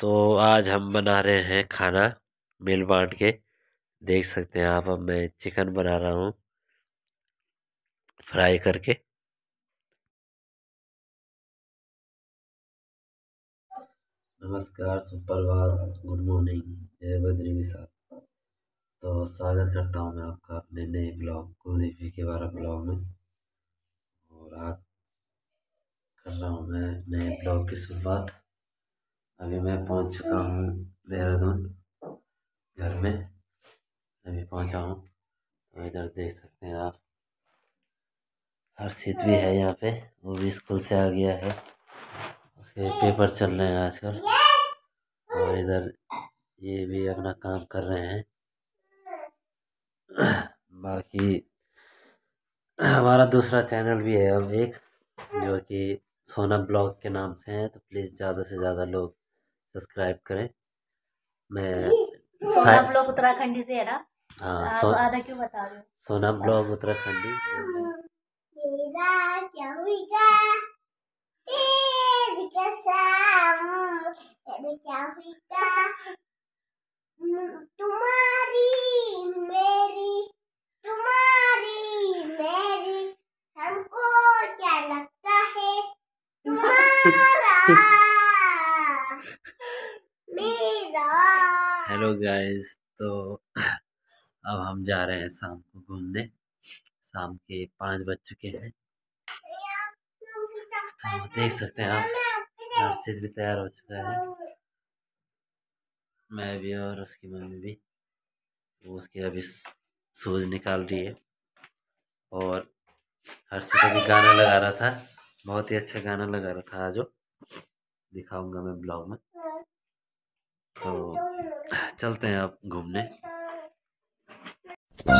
तो आज हम बना रहे हैं खाना मिल बांट के। देख सकते हैं आप, अब मैं चिकन बना रहा हूँ फ्राई करके। नमस्कार, सुप्रभात, गुड मॉर्निंग, जय बद्री विशाल। तो स्वागत करता हूँ मैं आपका अपने नए ब्लॉग, कुलदीप जी के बारह ब्लॉग में। और आज कर रहा हूँ मैं नए ब्लॉग की शुरुआत। अभी मैं पहुँच चुका हूँ देहरादून, घर में। अभी पहुँचा हूँ। तो इधर देख सकते हैं आप। हर हर्षित भी है यहाँ पे। वो भी स्कूल से आ गया है। उसके पेपर चल रहे हैं आजकल। और इधर ये भी अपना काम कर रहे हैं। बाकी हमारा दूसरा चैनल भी है अब एक, जो कि सोना ब्लॉग के नाम से है। तो प्लीज़ ज़्यादा से ज़्यादा लोग सब्सक्राइब करें। मैं सोना ब्लॉग उत्तराखंडी से है ना? हाँ सो, आधा क्यों बता रहे हो? सोना ब्लॉग उत्तराखंडी। क्या होगा तेरी कसम तेरे क्या होगा तुम्हारी मेरी तुम्हारी मेरी हमको क्या लगता है तुम्हारा मेरा हेलो गाइस तो अब हम जा रहे हैं शाम को घूमने। शाम के पाँच बज चुके हैं। तो देख सकते हैं, आप हर्षित भी तैयार हो चुका है। मैं भी और उसकी मम्मी भी। वो उसके अभी सूज निकाल रही है। और हर्षित अभी गाना लगा रहा था। बहुत ही अच्छा गाना लगा रहा था आज दिखाऊँगा मैं ब्लॉग में। तो चलते हैं आप घूमने। तो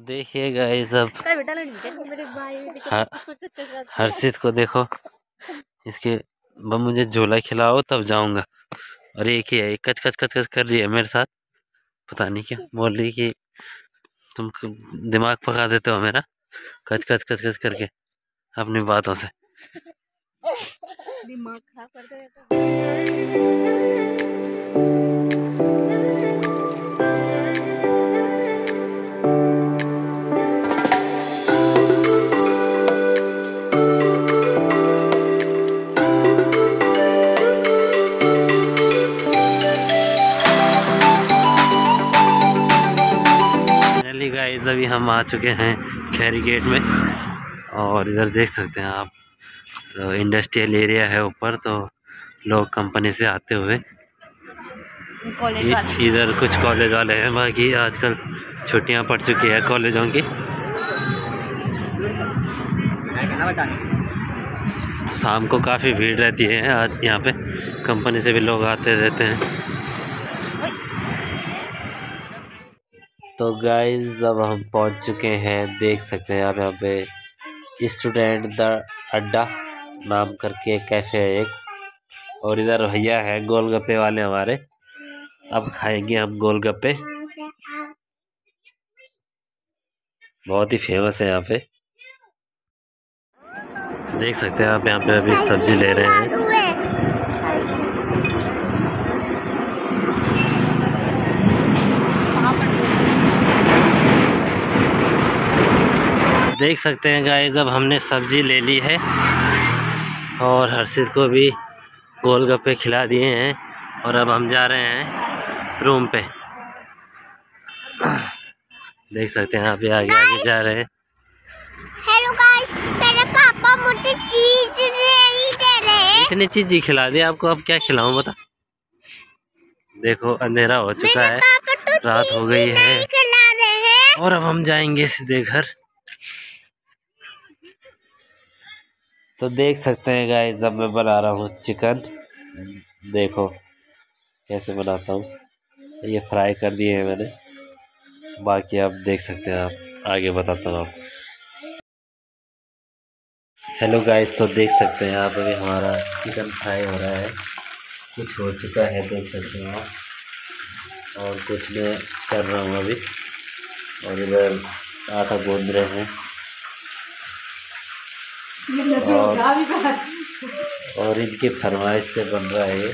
देखिए गाइस अब हर्षित को देखो इसके अब मुझे झोला खिलाओ तब जाऊँगा। और एक ही है कच कच कच कच कर रही है मेरे साथ। पता नहीं क्या बोल रही कि तुम दिमाग पका देते हो मेरा? कच कच कच कच करके अपनी बातों से। दिमाग खराब कर देगा हम आ चुके हैं खैरी गेट में। और इधर देख सकते हैं आप तो इंडस्ट्रियल एरिया है ऊपर तो लोग कंपनी से आते हुए। इधर कुछ कॉलेज वाले हैं बाकी आजकल छुट्टियाँ पड़ चुकी है कॉलेजों की। शाम को काफ़ी भीड़ रहती है आज यहाँ पे कंपनी से भी लोग आते रहते हैं। तो गाइज़ अब हम पहुँच चुके हैं। देख सकते हैं आप यहाँ पे स्टूडेंट द अड्डा नाम करके कैफ़े है एक। और इधर भैया है गोलगप्पे वाले हमारे। अब खाएँगे हम गोलगप्पे। बहुत ही फ़ेमस है यहाँ पे। देख सकते हैं आप यहाँ पे अभी सब्ज़ी ले रहे हैं। देख सकते हैं गाइस अब हमने सब्ज़ी ले ली है। और हर्षित को भी गोलगप्पे खिला दिए हैं। और अब हम जा रहे हैं रूम पे। देख सकते हैं आप ये आगे आगे जा रहे हैं। हेलो गाइस मेरे पापा मुझे चीज़ नहीं दे रहे। इतनी चीज़ ही खिला दी आपको अब क्या खिलाऊं बता। देखो अंधेरा हो चुका है। तो रात हो गई है। हैं। और अब हम जाएँगे सीधे घर। तो देख सकते हैं गाइस अब मैं बना रहा हूँ चिकन देखो, कैसे बनाता हूँ। ये फ्राई कर दिए हैं मैंने। बाकी आप देख सकते हैं, आप आगे बताता हूँ आपको। हेलो गाइस तो देख सकते हैं आप, अभी हमारा चिकन फ्राई हो रहा है। कुछ हो चुका है, देख सकते हैं आप। और कुछ मैं कर रहा हूँ अभी। और इधर आटा गूंद रहे हैं। और, और इनकी फरमाइश से बन रहा है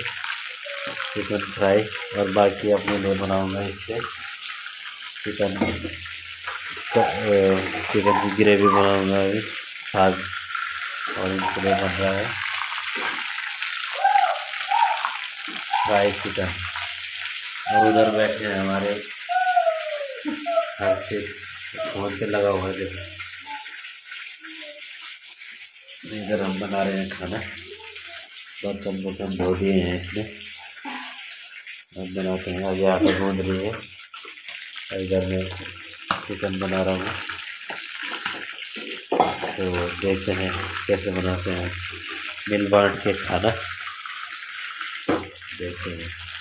चिकन फ्राई और बाकी अपने लिए बनाऊँगा इससे। चिकन चिकन की ग्रेवी बनाऊँगा अभी साग। और इसके लिए बन रहा है फ्राई चिकन। और उधर बैठे हैं हमारे। हर से फ़ोन पे लगा हुआ है देखो। इधर हम बना रहे हैं खाना। बर्तन बर्तन धो दिए हैं इसने। अब बनाते हैं। आगे आटा गूंद रही है। और इधर मैं चिकन बना रहा हूँ। तो देखते हैं कैसे बनाते हैं। मिल बांट के खाना। देखते हैं।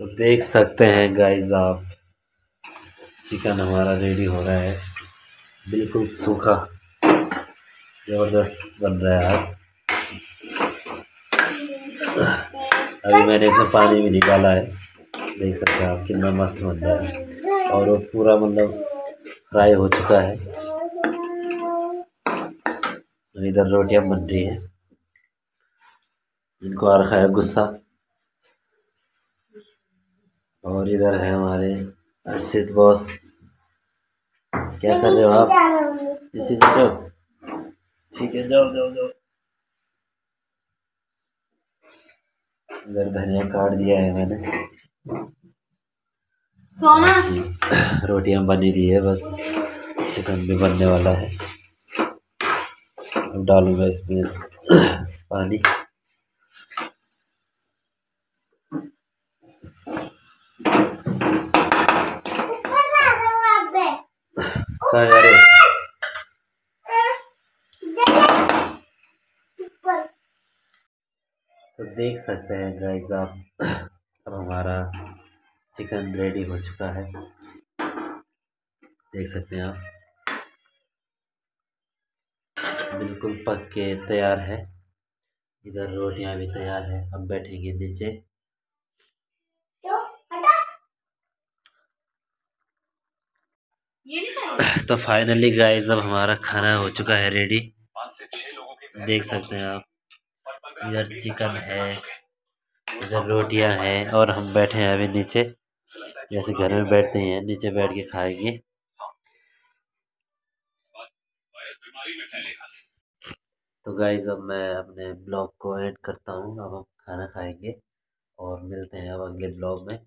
तो देख सकते हैं गाइस आप चिकन हमारा रेडी हो रहा है। बिल्कुल सूखा, ज़बरदस्त बन रहा है अभी मैंने इसमें पानी भी निकाला है। देख सकते हैं आप कितना मस्त बन रहा है। और वो पूरा मतलब फ्राई हो चुका है। इधर रोटियाँ बन रही है। इनको आ रखा है गुस्सा। और इधर है हमारे अर्षित बॉस। क्या कर रहे हो आप? नीचे जाओ ठीक है जाओ जाओ जाओ। इधर धनिया काट दिया है मैंने। सोना। रोटियाँ बनी रही है बस चिकन भी बनने वाला है। अब डालूँगा इसमें पानी। कहाँ जा रहे तो देख सकते हैं गाइस आप अब हमारा चिकन रेडी हो चुका है। देख सकते हैं आप। बिल्कुल पक के तैयार है। इधर रोटियाँ भी तैयार है। अब बैठेंगे नीचे ये नहीं खाएगा तो फाइनली गाइस अब हमारा खाना हो चुका है रेडी देख सकते हैं आप, इधर चिकन है, इधर रोटियाँ हैं, और हम बैठे हैं अभी नीचे। जैसे घर में बैठते हैं, नीचे बैठ के खाएँगे। तो गाइस अब मैं अपने ब्लॉग को एंड करता हूँ, अब हम खाना खाएँगे, और मिलते हैं अब अगले ब्लॉग में।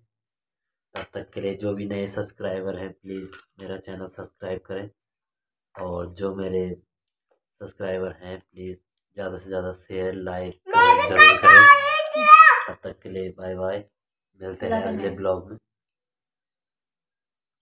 तब तक के लिए जो भी नए सब्सक्राइबर हैं प्लीज़ मेरा चैनल सब्सक्राइब करें। और जो मेरे सब्सक्राइबर हैं प्लीज़ ज़्यादा से ज़्यादा शेयर लाइक कमेंट ज़रूर करें। तब तक के लिए बाय बाय मिलते हैं अगले ब्लॉग में।